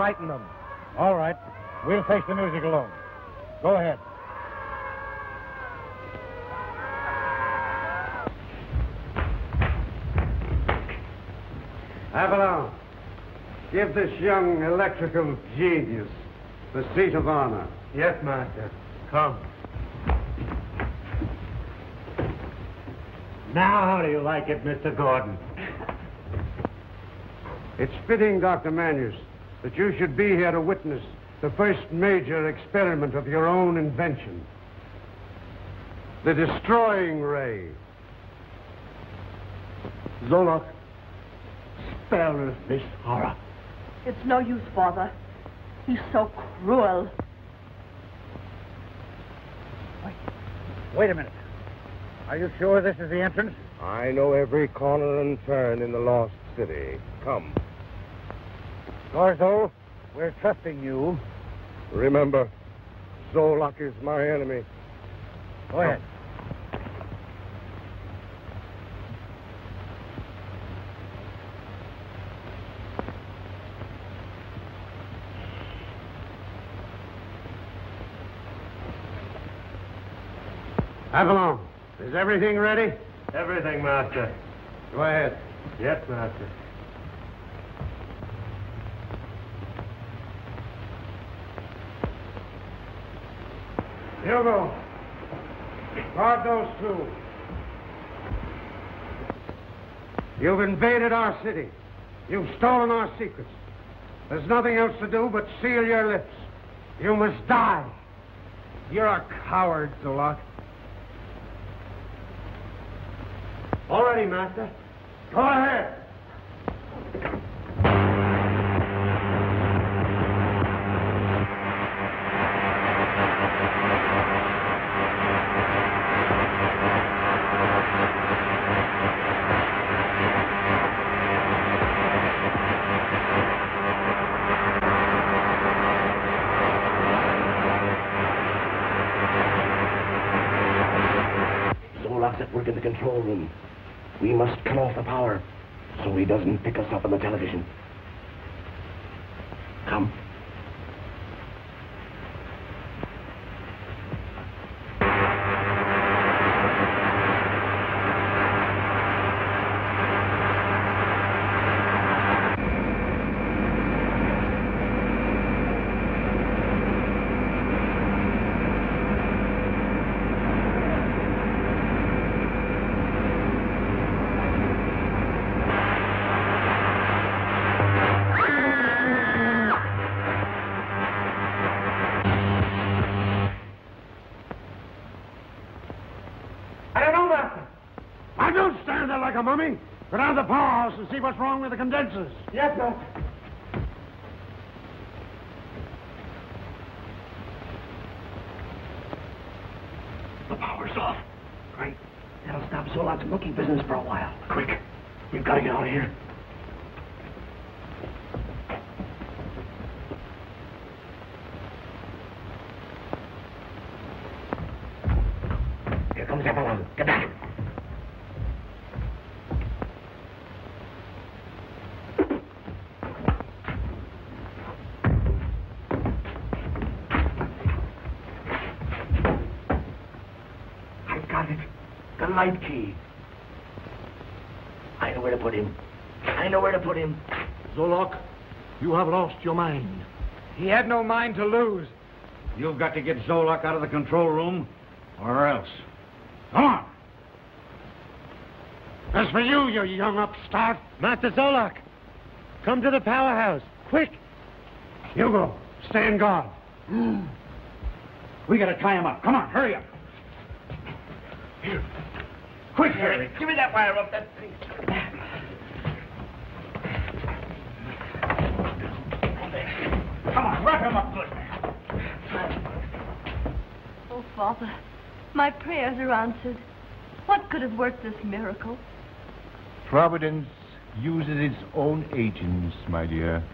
The skulls frighten them. All right. We'll face the music alone. Go ahead. Avalon, give this young electrical genius the seat of honor. Yes, Master. Come. Now, how do you like it, Mr. Gordon? It's fitting, Dr. Manyus, that you should be here to witness the first major experiment of your own invention. The destroying ray. Zolok, spare us this horror. It's no use, Father. He's so cruel. Wait a minute. Are you sure this is the entrance? I know every corner and turn in the lost city. Come. Gorzo, we're trusting you. Remember, Zolok is my enemy. Go ahead. Oh. Avalon, is everything ready? Everything, Master. Go ahead. Yes, Master. Hugo, guard those two. You've invaded our city. You've stolen our secrets. There's nothing else to do but seal your lips. You must die. You're a coward, Zolok. All ready, Master. Go ahead. The control room. We must cut off the power so he doesn't pick us up on the television. A mummy. Go down to the powerhouse and see what's wrong with the condensers. Yes, Master. The power's off. Right. That'll stop Zolok's monkey business for a while. Quick. We've got to get out of. Here comes Avalon. Get back. I've got it. The light key. I know where to put him. I know where to put him. Zolok, you have lost your mind. He had no mind to lose. You've got to get Zolok out of the control room, or else. Come on. As for you, you young upstart, Master Zolok, come to the powerhouse. Quick. Hugo, stand guard. we gotta tie him up. Come on, hurry up. Here. Quick, Harry. Give me that wire rope. That thing. Come on, wrap him up good. Man. Oh, Father, my prayers are answered. What could have worked this miracle? Providence uses its own agents, my dear.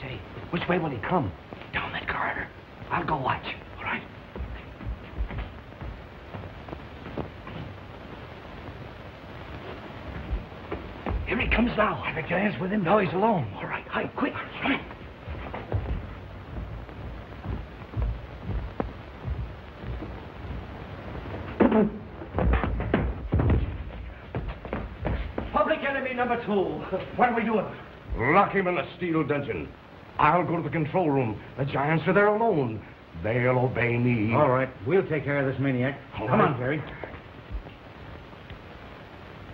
Say, which way will he come? I'll go watch. All right. Here he comes now. I think Giant's with him. No, he's alone. All right, hide, quick. All right. Public enemy number two. What are we doing? Lock him in a steel dungeon. I'll go to the control room. The giants are there alone. They'll obey me. All right, we'll take care of this maniac. All Come right. on, Jerry.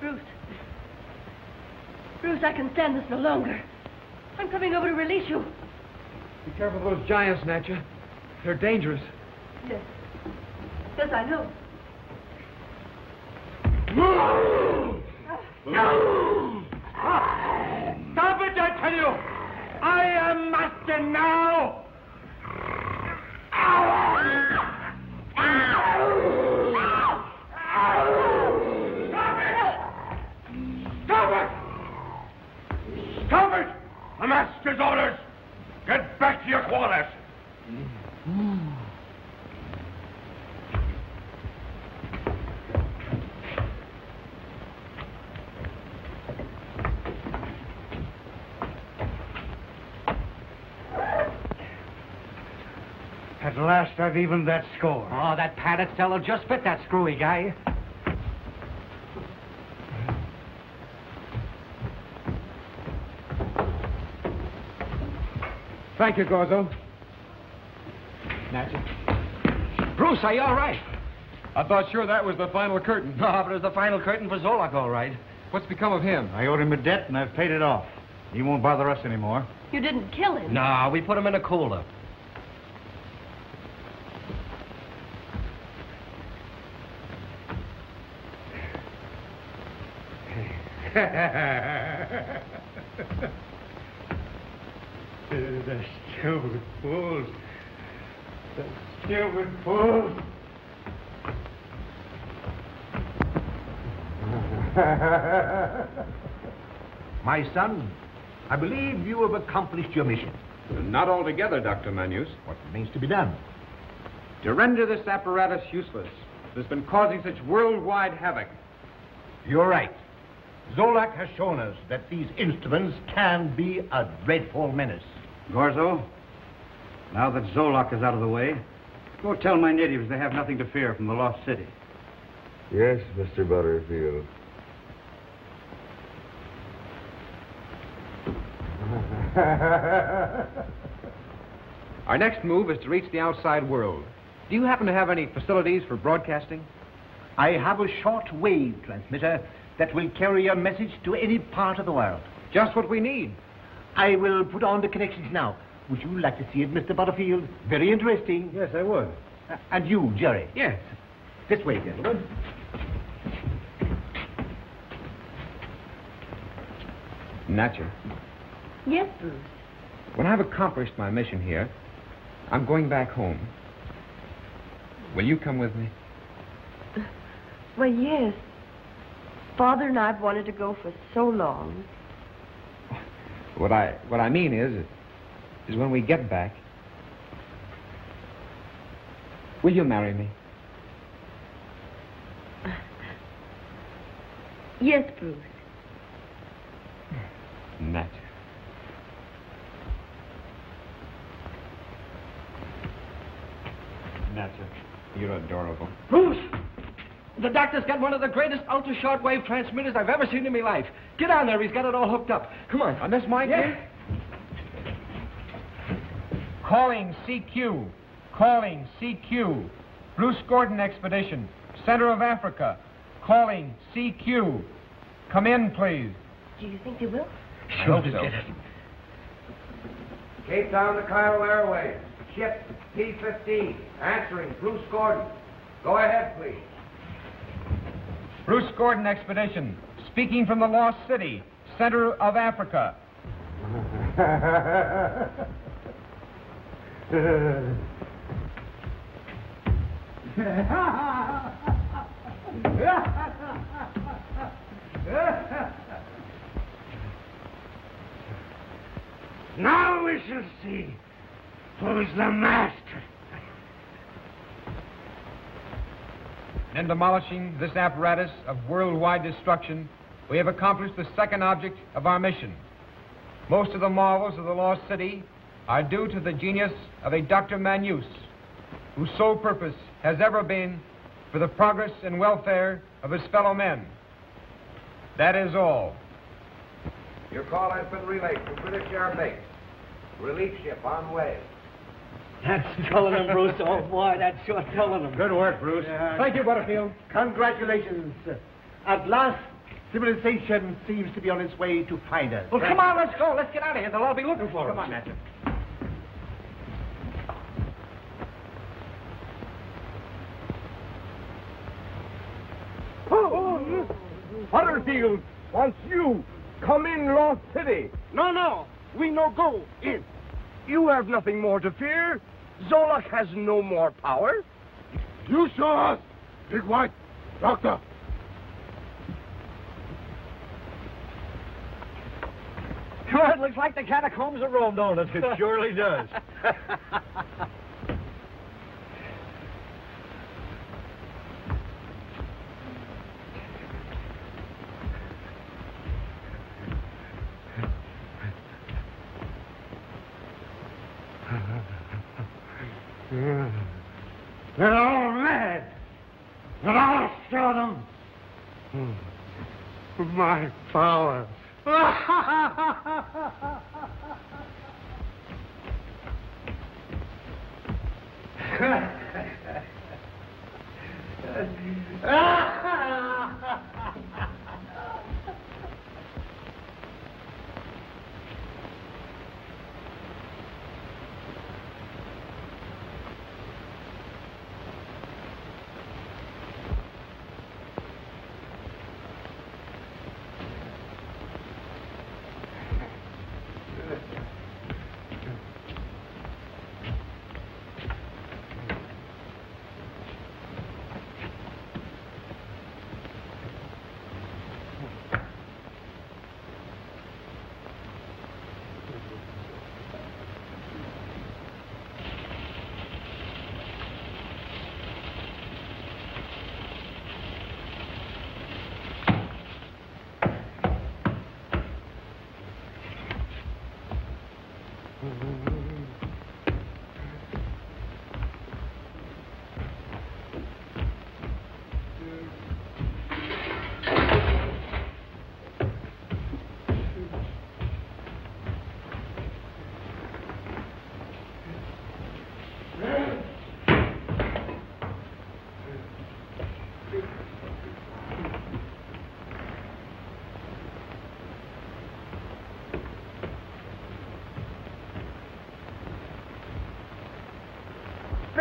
Bruce. Bruce, I can stand this no longer. I'm coming over to release you. Be careful of those giants, Natcha. They're dangerous. Yes. Yes, I know. Stop it, I tell you! I am master now! Stop it! Stop it! The master's orders! Get back to your quarters! At I've evened that score. Oh, that padded fellow just fit that screwy guy. Thank you, Gorzo. Natcha. Bruce, are you all right? I thought sure that was the final curtain. No, but it was the final curtain for Zolok, all right. What's become of him? I owed him a debt, and I've paid it off. He won't bother us anymore. You didn't kill him. No, we put him in a cooler. the stupid fools. The stupid fools. My son, I believe you have accomplished your mission. Not altogether, Dr. Manyus. What remains to be done? To render this apparatus useless It has been causing such worldwide havoc. You're right. Zolok has shown us that these instruments can be a dreadful menace. Gorzo, now that Zolok is out of the way, go tell my natives they have nothing to fear from the lost city. Yes, Mr. Butterfield. Our next move is to reach the outside world. Do you happen to have any facilities for broadcasting? I have a short wave transmitter that will carry your message to any part of the world. Just what we need. I will put on the connections now. Would you like to see it, Mr. Butterfield? Very interesting. Yes, I would. Uh, and you, Jerry. Yes. This way, gentlemen. Natcha, Yes, Bruce. when I've accomplished my mission here, I'm going back home. Will you come with me? Well, yes. Father and I've wanted to go for so long. What I what I mean is is when we get back, will you marry me? Yes, Bruce. Natcha. Natcha, you're adorable. Bruce! The doctor's got one of the greatest ultra shortwave transmitters I've ever seen in my life. Get on there, he's got it all hooked up. Come on. On this mic Yeah. here? Calling CQ. Calling CQ. Bruce Gordon Expedition. Center of Africa. Calling CQ. Come in, please. Do you think they will? I hope so. Cape Town to Cairo Airways. Ship P-15. Answering, Bruce Gordon. Go ahead, please. Bruce Gordon Expedition. Speaking from the Lost City. Center of Africa. Now we shall see who's the master. In demolishing this apparatus of worldwide destruction, we have accomplished the second object of our mission. Most of the marvels of the lost city are due to the genius of a Dr. Manyus, whose sole purpose has ever been for the progress and welfare of his fellow men. That is all. Your call has been relayed to British Air Base. Relief ship on way. That's telling them, Bruce. Oh, boy, that's sure telling them. Good work, Bruce. Thank you, Butterfield. Congratulations. At last, civilization seems to be on its way to find us. Well, come on, let's go. Let's get out of here. They'll all be looking for us. Come on, Natcha. Oh, Butterfield wants you come in Lost City. No, no, we no go in. You have nothing more to fear. Zolok has no more power. You saw us, Big White, Doctor. Sure, it looks like the catacombs of Rome, don't it? It surely does.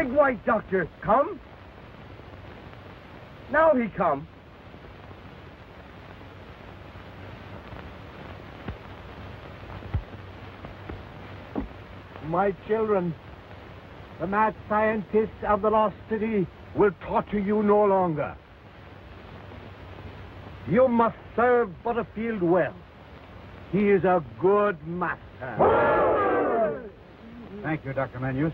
Big white doctor, come. Now he come. My children, the mad scientists of the lost city will torture you no longer. You must serve Butterfield well. He is a good master. Thank you, Dr. Manyus.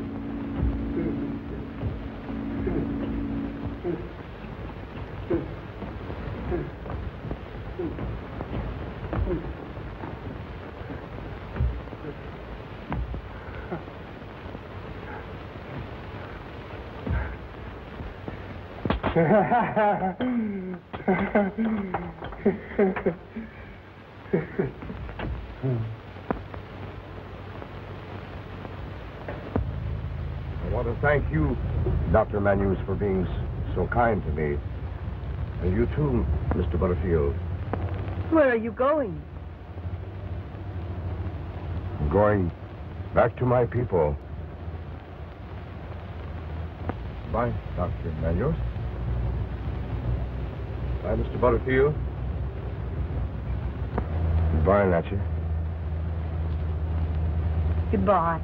I want to thank you, Dr. Manyus, for being so kind to me. And you too, Mr. Butterfield. Where are you going? I'm going back to my people. Bye, Dr. Manyus. Hi, Mr. Butterfield. Goodbye, Natcha. Goodbye.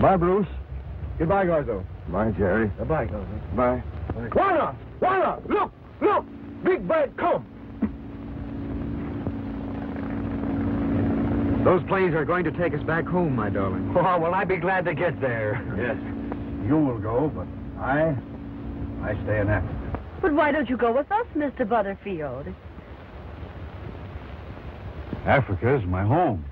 Bye, Bruce. Goodbye, Gorzo. Bye, Jerry. Goodbye, Gorzo. Bye. Bye. Walla! Look! Look! Big bird, come! Those planes are going to take us back home, my darling. Oh, well, I'd be glad to get there. Yes. You will go, but I I stay in Africa. But why don't you go with us, Mr. Butterfield? Africa is my home.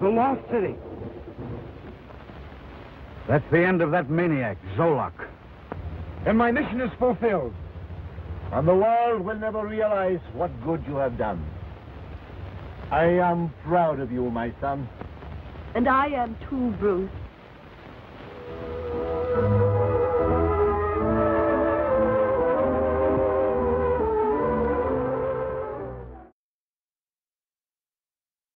The Lost City. That's the end of that maniac, Zolok. And my mission is fulfilled. And the world will never realize what good you have done. I am proud of you, my son. And I am too, Bruce.